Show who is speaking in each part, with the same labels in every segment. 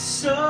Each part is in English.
Speaker 1: so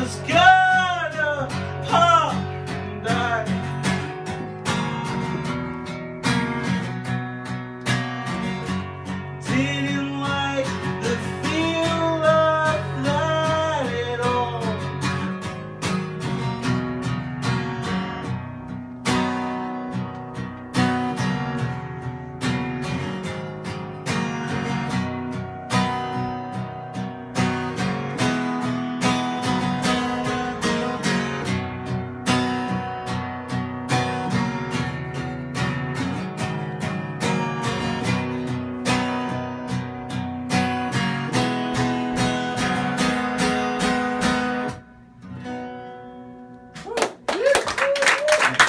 Speaker 1: was good.